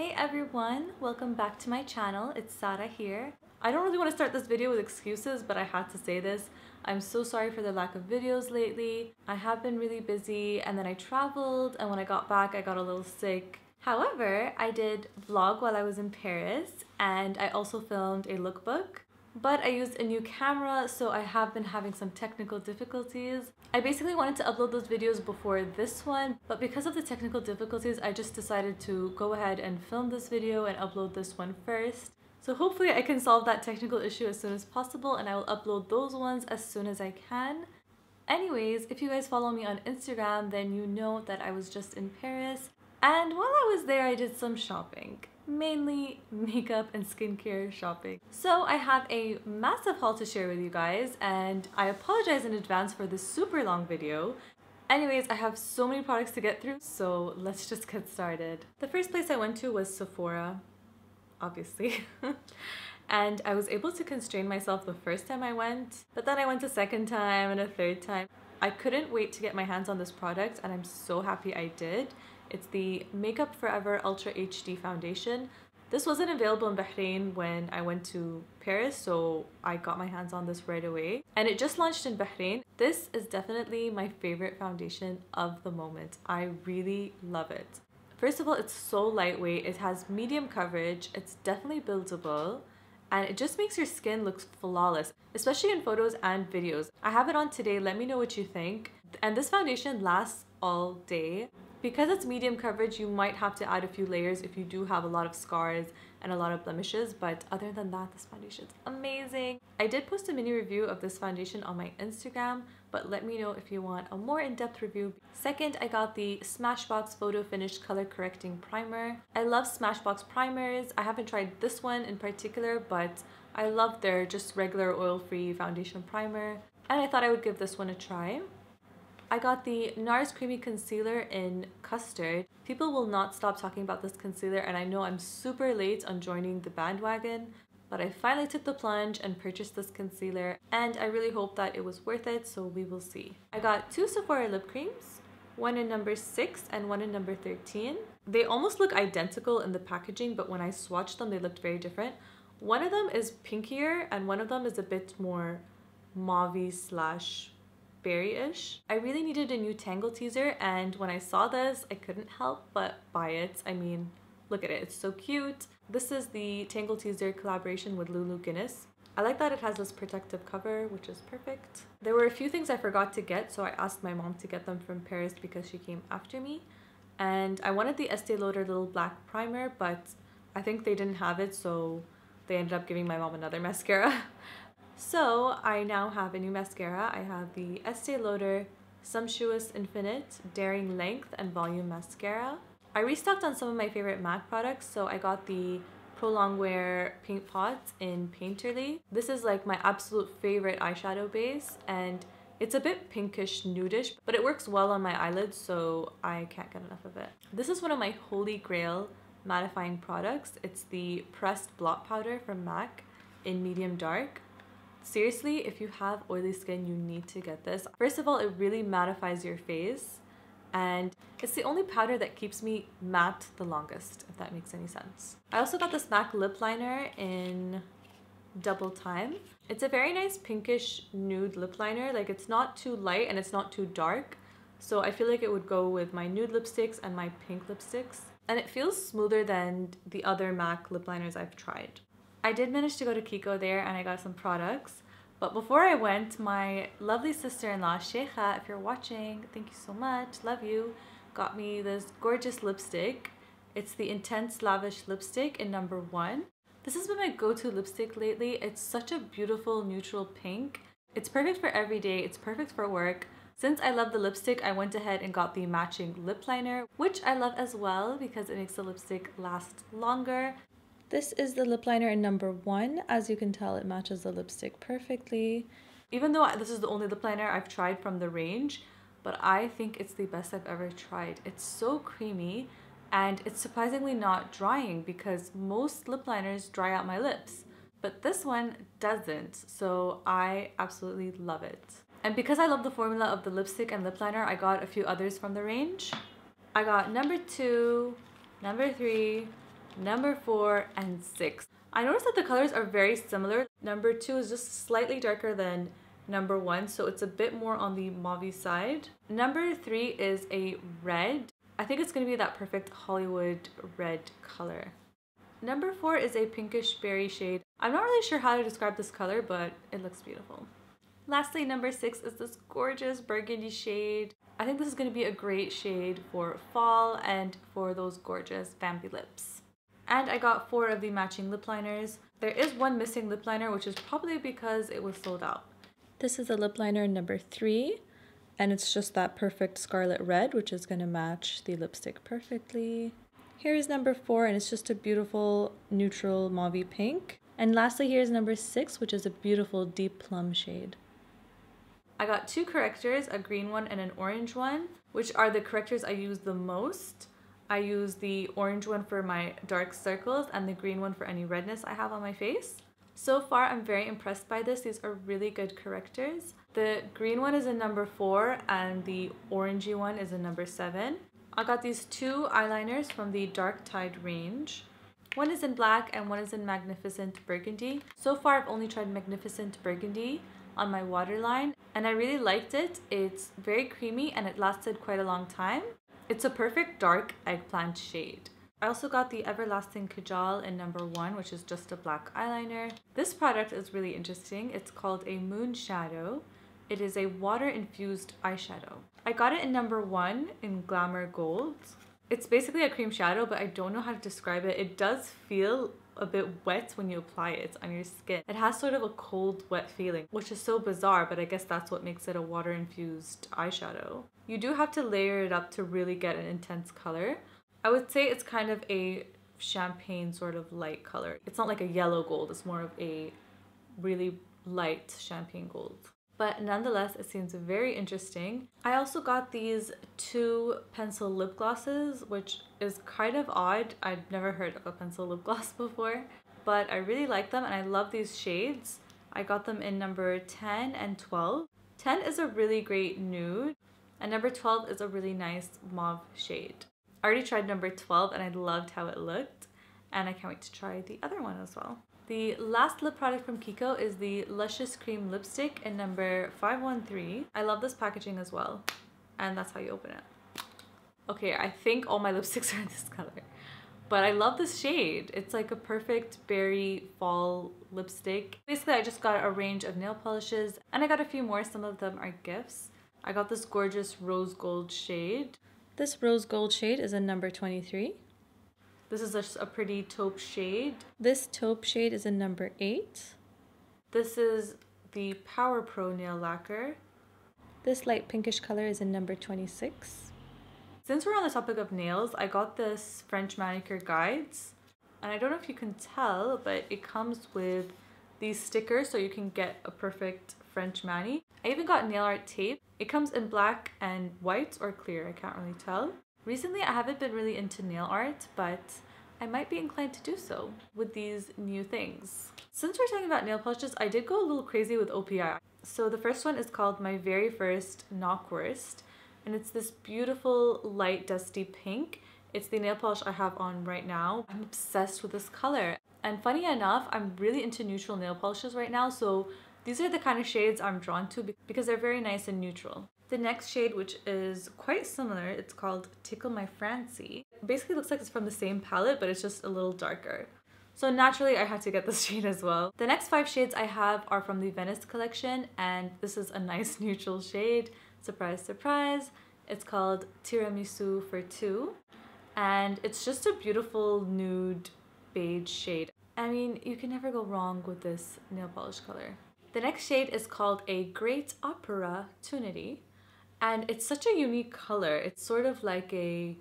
Hey everyone, welcome back to my channel. It's Sara here. I don't really want to start this video with excuses, but I had to say this. I'm so sorry for the lack of videos lately. I have been really busy and then I traveled and when I got back I got a little sick. However, I did vlog while I was in Paris and I also filmed a lookbook but I used a new camera so I have been having some technical difficulties. I basically wanted to upload those videos before this one but because of the technical difficulties I just decided to go ahead and film this video and upload this one first. So hopefully I can solve that technical issue as soon as possible and I will upload those ones as soon as I can. Anyways, if you guys follow me on Instagram then you know that I was just in Paris and while I was there I did some shopping mainly makeup and skincare shopping. So I have a massive haul to share with you guys and I apologize in advance for this super long video. Anyways, I have so many products to get through, so let's just get started. The first place I went to was Sephora, obviously. and I was able to constrain myself the first time I went, but then I went a second time and a third time. I couldn't wait to get my hands on this product and I'm so happy I did. It's the Makeup Forever Ultra HD Foundation. This wasn't available in Bahrain when I went to Paris, so I got my hands on this right away. And it just launched in Bahrain. This is definitely my favorite foundation of the moment. I really love it. First of all, it's so lightweight. It has medium coverage. It's definitely buildable and it just makes your skin look flawless, especially in photos and videos. I have it on today. Let me know what you think. And this foundation lasts all day. Because it's medium coverage, you might have to add a few layers if you do have a lot of scars and a lot of blemishes, but other than that, this foundation is amazing. I did post a mini review of this foundation on my Instagram, but let me know if you want a more in-depth review. Second, I got the Smashbox Photo Finish Color Correcting Primer. I love Smashbox primers. I haven't tried this one in particular, but I love their just regular oil-free foundation primer, and I thought I would give this one a try. I got the NARS Creamy Concealer in Custard. People will not stop talking about this concealer and I know I'm super late on joining the bandwagon, but I finally took the plunge and purchased this concealer and I really hope that it was worth it, so we will see. I got two Sephora lip creams, one in number 6 and one in number 13. They almost look identical in the packaging, but when I swatched them, they looked very different. One of them is pinkier and one of them is a bit more mauve slash berry-ish. I really needed a new Tangle Teezer and when I saw this, I couldn't help but buy it. I mean, look at it, it's so cute. This is the Tangle Teezer collaboration with Lulu Guinness. I like that it has this protective cover, which is perfect. There were a few things I forgot to get, so I asked my mom to get them from Paris because she came after me. And I wanted the Estee Lauder little black primer, but I think they didn't have it, so they ended up giving my mom another mascara. So I now have a new mascara. I have the Estee Lauder Sumptuous Infinite Daring Length and Volume Mascara. I restocked on some of my favorite MAC products, so I got the Pro Longwear Paint Pot in Painterly. This is like my absolute favorite eyeshadow base and it's a bit pinkish nudish, but it works well on my eyelids, so I can't get enough of it. This is one of my holy grail mattifying products. It's the Pressed Blot Powder from MAC in medium dark. Seriously, if you have oily skin, you need to get this. First of all, it really mattifies your face and it's the only powder that keeps me matte the longest, if that makes any sense. I also got this MAC lip liner in Double Time. It's a very nice pinkish nude lip liner. Like it's not too light and it's not too dark. So I feel like it would go with my nude lipsticks and my pink lipsticks. And it feels smoother than the other MAC lip liners I've tried. I did manage to go to Kiko there and I got some products. But before I went, my lovely sister-in-law, Sheikha, if you're watching, thank you so much, love you, got me this gorgeous lipstick. It's the Intense Lavish lipstick in number one. This has been my go-to lipstick lately. It's such a beautiful neutral pink. It's perfect for every day. It's perfect for work. Since I love the lipstick, I went ahead and got the matching lip liner, which I love as well because it makes the lipstick last longer. This is the lip liner in number one. As you can tell, it matches the lipstick perfectly. Even though this is the only lip liner I've tried from the range, but I think it's the best I've ever tried. It's so creamy and it's surprisingly not drying because most lip liners dry out my lips, but this one doesn't, so I absolutely love it. And because I love the formula of the lipstick and lip liner, I got a few others from the range. I got number two, number three, number four, and six. I noticed that the colors are very similar. Number two is just slightly darker than number one, so it's a bit more on the mauve side. Number three is a red. I think it's gonna be that perfect Hollywood red color. Number four is a pinkish berry shade. I'm not really sure how to describe this color, but it looks beautiful. Lastly, number six is this gorgeous burgundy shade. I think this is gonna be a great shade for fall and for those gorgeous Bambi lips. And I got four of the matching lip liners. There is one missing lip liner, which is probably because it was sold out. This is a lip liner number three, and it's just that perfect scarlet red, which is gonna match the lipstick perfectly. Here's number four, and it's just a beautiful neutral mauve pink. And lastly, here's number six, which is a beautiful deep plum shade. I got two correctors, a green one and an orange one, which are the correctors I use the most. I use the orange one for my dark circles and the green one for any redness I have on my face. So far, I'm very impressed by this. These are really good correctors. The green one is a number four and the orangey one is a number seven. I got these two eyeliners from the Dark Tide range. One is in black and one is in Magnificent Burgundy. So far, I've only tried Magnificent Burgundy on my waterline and I really liked it. It's very creamy and it lasted quite a long time. It's a perfect dark eggplant shade. I also got the Everlasting Kajal in number one, which is just a black eyeliner. This product is really interesting. It's called a Moon Shadow. It is a water-infused eyeshadow. I got it in number one in Glamour Gold. It's basically a cream shadow, but I don't know how to describe it. It does feel a bit wet when you apply it on your skin. It has sort of a cold, wet feeling, which is so bizarre, but I guess that's what makes it a water-infused eyeshadow. You do have to layer it up to really get an intense color, I would say it's kind of a champagne sort of light color. It's not like a yellow gold, it's more of a really light champagne gold. But nonetheless, it seems very interesting. I also got these two pencil lip glosses, which is kind of odd. I'd never heard of a pencil lip gloss before, but I really like them and I love these shades. I got them in number 10 and 12. 10 is a really great nude and number 12 is a really nice mauve shade. I already tried number 12 and I loved how it looked and I can't wait to try the other one as well. The last lip product from Kiko is the Luscious Cream Lipstick in number 513. I love this packaging as well and that's how you open it. Okay, I think all my lipsticks are in this color. But I love this shade. It's like a perfect berry fall lipstick. Basically, I just got a range of nail polishes and I got a few more. Some of them are gifts. I got this gorgeous rose gold shade. This rose gold shade is a number 23. This is a, a pretty taupe shade. This taupe shade is a number 8. This is the Power Pro nail lacquer. This light pinkish color is in number 26. Since we're on the topic of nails, I got this French manicure guides. And I don't know if you can tell, but it comes with these stickers so you can get a perfect French mani. I even got nail art tape. It comes in black and white or clear, I can't really tell. Recently, I haven't been really into nail art, but I might be inclined to do so with these new things. Since we're talking about nail polishes, I did go a little crazy with OPI. So the first one is called my very first Knockwurst, and it's this beautiful light dusty pink. It's the nail polish I have on right now. I'm obsessed with this color. And funny enough, I'm really into neutral nail polishes right now, so these are the kind of shades I'm drawn to because they're very nice and neutral. The next shade, which is quite similar, it's called Tickle My France-y. Basically looks like it's from the same palette, but it's just a little darker. So naturally, I had to get this shade as well. The next five shades I have are from the Venice collection, and this is a nice neutral shade. Surprise, surprise. It's called Tiramisu for Two, and it's just a beautiful nude beige shade. I mean, you can never go wrong with this nail polish color. The next shade is called a Great Opera Tunity and it's such a unique color. It's sort of like a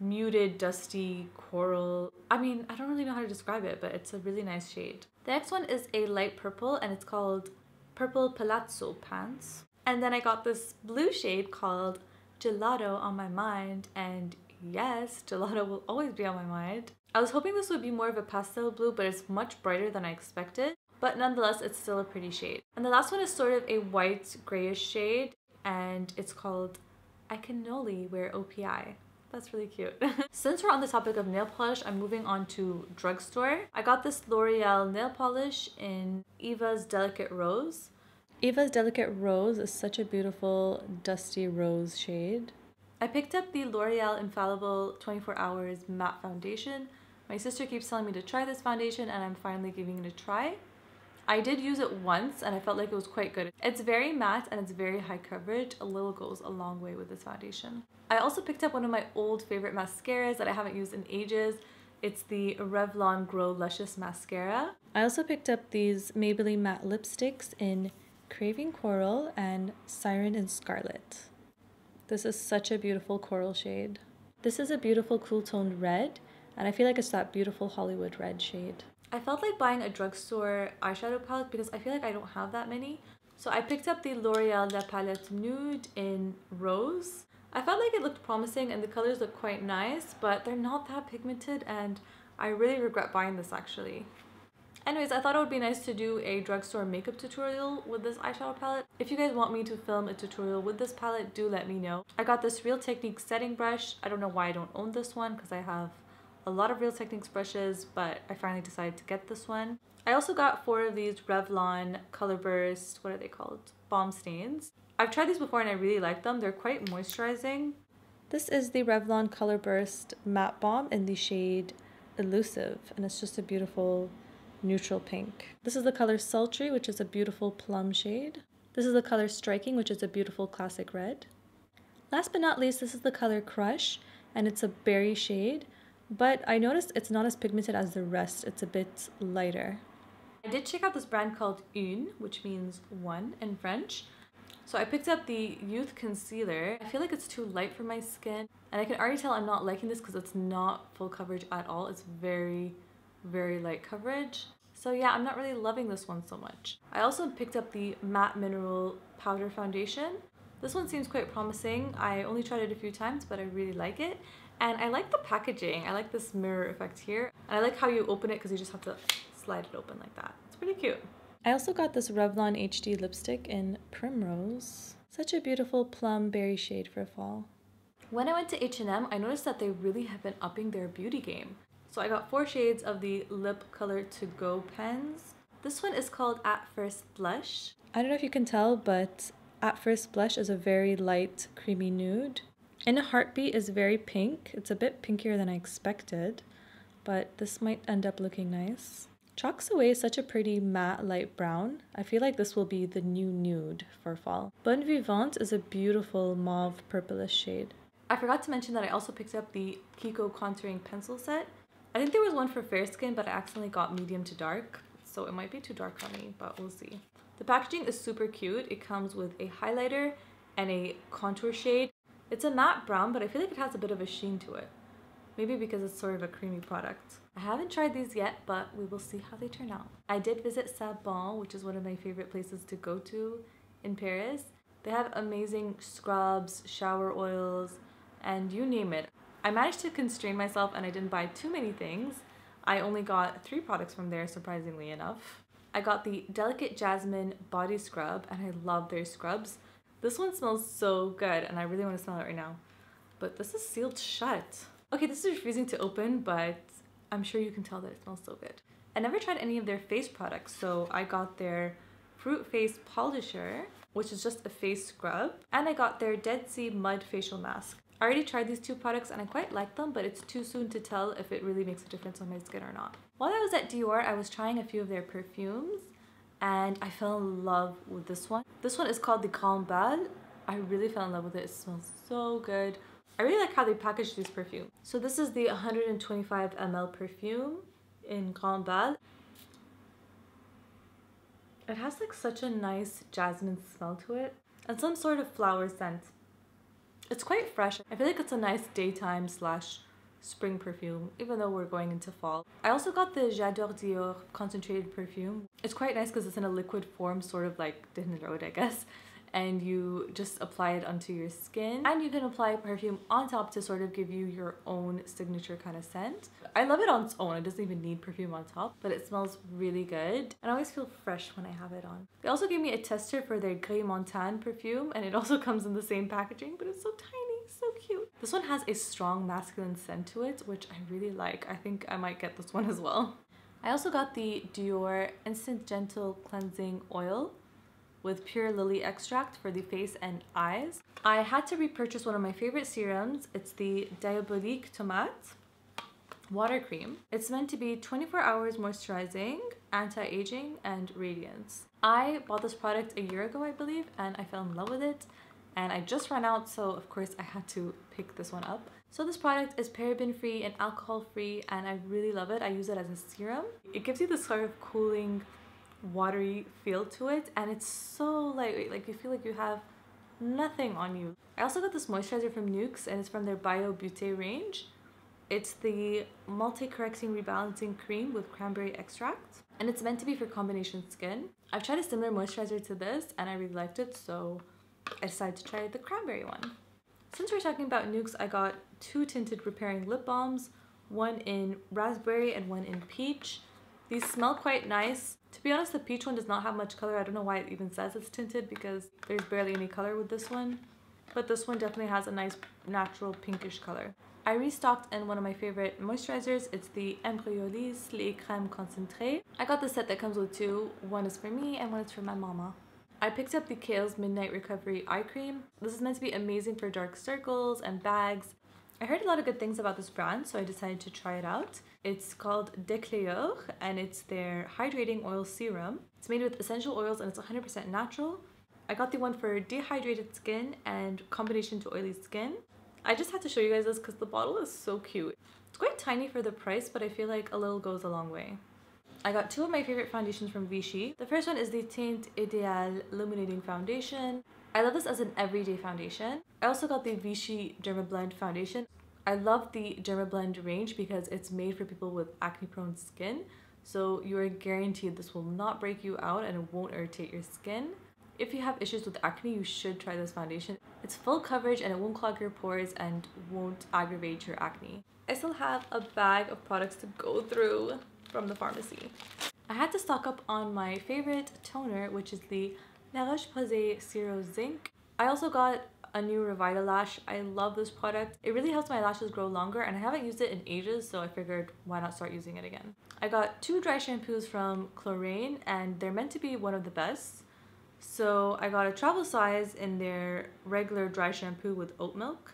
muted, dusty coral. I mean, I don't really know how to describe it, but it's a really nice shade. The next one is a light purple and it's called Purple Palazzo Pants. And then I got this blue shade called Gelato on my mind and yes, gelato will always be on my mind. I was hoping this would be more of a pastel blue, but it's much brighter than I expected but nonetheless it's still a pretty shade. And the last one is sort of a white grayish shade and it's called I Cannoli Wear OPI. That's really cute. Since we're on the topic of nail polish, I'm moving on to drugstore. I got this L'Oreal nail polish in Eva's Delicate Rose. Eva's Delicate Rose is such a beautiful dusty rose shade. I picked up the L'Oreal Infallible 24 Hours Matte Foundation. My sister keeps telling me to try this foundation and I'm finally giving it a try. I did use it once and I felt like it was quite good. It's very matte and it's very high coverage. A little goes a long way with this foundation. I also picked up one of my old favorite mascaras that I haven't used in ages. It's the Revlon Grow Luscious Mascara. I also picked up these Maybelline matte lipsticks in Craving Coral and Siren in Scarlet. This is such a beautiful coral shade. This is a beautiful cool toned red and I feel like it's that beautiful Hollywood red shade. I felt like buying a drugstore eyeshadow palette because I feel like I don't have that many. So I picked up the L'Oreal La Palette Nude in Rose. I felt like it looked promising and the colors look quite nice, but they're not that pigmented and I really regret buying this actually. Anyways, I thought it would be nice to do a drugstore makeup tutorial with this eyeshadow palette. If you guys want me to film a tutorial with this palette, do let me know. I got this Real Techniques setting brush. I don't know why I don't own this one because I have a lot of Real Techniques brushes, but I finally decided to get this one. I also got four of these Revlon Colorburst, what are they called? Balm stains. I've tried these before and I really like them. They're quite moisturizing. This is the Revlon Colorburst Matte Balm in the shade Elusive, and it's just a beautiful neutral pink. This is the color Sultry, which is a beautiful plum shade. This is the color Striking, which is a beautiful classic red. Last but not least, this is the color Crush, and it's a berry shade but I noticed it's not as pigmented as the rest. It's a bit lighter. I did check out this brand called Une, which means one in French. So I picked up the Youth Concealer. I feel like it's too light for my skin. And I can already tell I'm not liking this because it's not full coverage at all. It's very, very light coverage. So yeah, I'm not really loving this one so much. I also picked up the Matte Mineral Powder Foundation. This one seems quite promising. I only tried it a few times, but I really like it. And I like the packaging. I like this mirror effect here. And I like how you open it because you just have to slide it open like that. It's pretty cute. I also got this Revlon HD lipstick in Primrose. Such a beautiful plum berry shade for fall. When I went to H&M, I noticed that they really have been upping their beauty game. So I got four shades of the Lip Color To Go pens. This one is called At First Blush. I don't know if you can tell, but At First Blush is a very light, creamy nude. In a Heartbeat is very pink. It's a bit pinkier than I expected, but this might end up looking nice. Chalks Away is such a pretty matte light brown. I feel like this will be the new nude for fall. Bonne Vivante is a beautiful mauve purplish shade. I forgot to mention that I also picked up the Kiko contouring pencil set. I think there was one for fair skin, but I accidentally got medium to dark, so it might be too dark on me, but we'll see. The packaging is super cute. It comes with a highlighter and a contour shade. It's a matte brown, but I feel like it has a bit of a sheen to it. Maybe because it's sort of a creamy product. I haven't tried these yet, but we will see how they turn out. I did visit Sabon, which is one of my favorite places to go to in Paris. They have amazing scrubs, shower oils, and you name it. I managed to constrain myself and I didn't buy too many things. I only got three products from there, surprisingly enough. I got the Delicate Jasmine Body Scrub, and I love their scrubs. This one smells so good and I really want to smell it right now. But this is sealed shut. Okay, this is refusing to open, but I'm sure you can tell that it smells so good. I never tried any of their face products, so I got their Fruit Face Polisher, which is just a face scrub, and I got their Dead Sea Mud Facial Mask. I already tried these two products and I quite like them, but it's too soon to tell if it really makes a difference on my skin or not. While I was at Dior, I was trying a few of their perfumes and I fell in love with this one. This one is called the Calm Bal. I really fell in love with it. It smells so good. I really like how they package these perfumes. So this is the 125 ml perfume in Calm Bal. It has like such a nice jasmine smell to it and some sort of flower scent. It's quite fresh. I feel like it's a nice daytime slash spring perfume, even though we're going into fall. I also got the J'adore Dior concentrated perfume. It's quite nice because it's in a liquid form, sort of like Disney Road, I guess. And you just apply it onto your skin and you can apply perfume on top to sort of give you your own signature kind of scent. I love it on its own, it doesn't even need perfume on top, but it smells really good and I always feel fresh when I have it on. They also gave me a tester for their Gris Montaigne perfume and it also comes in the same packaging, but it's so tiny, so cute. This one has a strong masculine scent to it, which I really like. I think I might get this one as well. I also got the Dior Instant Gentle Cleansing Oil with pure lily extract for the face and eyes. I had to repurchase one of my favorite serums. It's the Diabolique Tomate water cream. It's meant to be 24 hours moisturizing, anti-aging, and radiance. I bought this product a year ago, I believe, and I fell in love with it. And I just ran out, so of course I had to pick this one up. So this product is paraben free and alcohol free, and I really love it. I use it as a serum. It gives you this sort of cooling, watery feel to it, and it's so lightweight. Like you feel like you have nothing on you. I also got this moisturizer from Nuxe, and it's from their Bio beauté range. It's the multi-correcting rebalancing cream with cranberry extract and it's meant to be for combination skin. I've tried a similar moisturizer to this and I really liked it so I decided to try the cranberry one. Since we're talking about Nuxe, I got two tinted repairing lip balms, one in raspberry and one in peach. These smell quite nice. To be honest, the peach one does not have much color. I don't know why it even says it's tinted because there's barely any color with this one. But this one definitely has a nice natural pinkish color. I restocked in one of my favorite moisturizers. It's the Embryolisse Lait-Crème Concentré. I got the set that comes with two. One is for me and one is for my mama. I picked up the Kiehl's Midnight Recovery Eye Cream. This is meant to be amazing for dark circles and bags. I heard a lot of good things about this brand, so I decided to try it out. It's called Decléor and it's their hydrating oil serum. It's made with essential oils and it's 100% natural. I got the one for dehydrated skin and combination to oily skin. I just had to show you guys this because the bottle is so cute. It's quite tiny for the price, but I feel like a little goes a long way. I got two of my favorite foundations from Vichy. The first one is the Teint Ideal Illuminating Foundation. I love this as an everyday foundation. I also got the Vichy Dermablend Foundation. I love the Dermablend range because it's made for people with acne prone skin. So you are guaranteed this will not break you out and it won't irritate your skin. If you have issues with acne, you should try this foundation. It's full coverage and it won't clog your pores and won't aggravate your acne. I still have a bag of products to go through from the pharmacy. I had to stock up on my favorite toner, which is the La Roche-Posay Zero Zinc. I also got a new Revitalash. I love this product. It really helps my lashes grow longer and I haven't used it in ages so I figured why not start using it again. I got two dry shampoos from Klorane and they're meant to be one of the best. So I got a travel size in their regular dry shampoo with oat milk.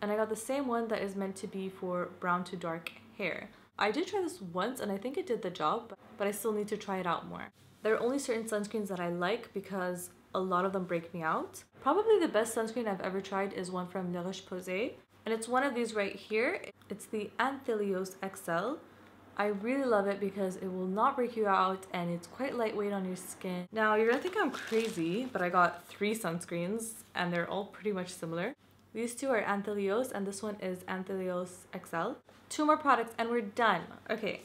And I got the same one that is meant to be for brown to dark hair. I did try this once and I think it did the job, but I still need to try it out more. There are only certain sunscreens that I like because a lot of them break me out. Probably the best sunscreen I've ever tried is one from La Roche-Posay. And it's one of these right here. It's the Anthelios XL. I really love it because it will not break you out and it's quite lightweight on your skin. Now you're gonna think I'm crazy, but I got three sunscreens and they're all pretty much similar. These two are Anthelios and this one is Anthelios XL. Two more products and we're done. Okay,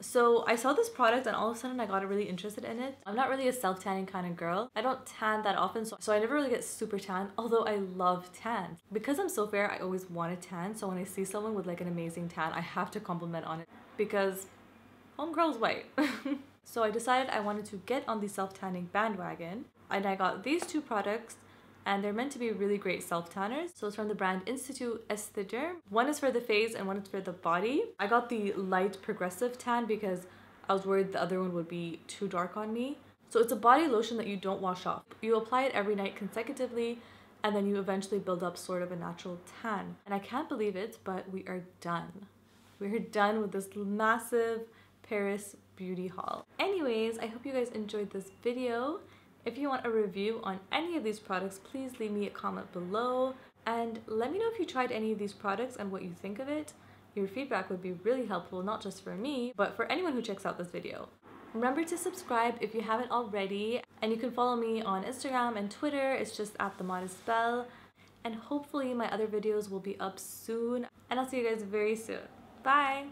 so I saw this product and all of a sudden I got really interested in it. I'm not really a self-tanning kind of girl. I don't tan that often, so, so I never really get super tan, although I love tan. Because I'm so fair, I always want to tan, so when I see someone with like an amazing tan, I have to compliment on it because homegirl's white. so I decided I wanted to get on the self-tanning bandwagon and I got these two products and they're meant to be really great self tanners. So it's from the brand Institut Esthéderm. One is for the face and one is for the body. I got the light progressive tan because I was worried the other one would be too dark on me. So it's a body lotion that you don't wash off. You apply it every night consecutively and then you eventually build up sort of a natural tan. And I can't believe it, but we are done. We're done with this massive Paris beauty haul. Anyways, I hope you guys enjoyed this video. If you want a review on any of these products, please leave me a comment below and let me know if you tried any of these products and what you think of it. Your feedback would be really helpful, not just for me, but for anyone who checks out this video. Remember to subscribe if you haven't already, and you can follow me on Instagram and Twitter. It's just at The Modest Belle. And hopefully my other videos will be up soon. And I'll see you guys very soon. Bye!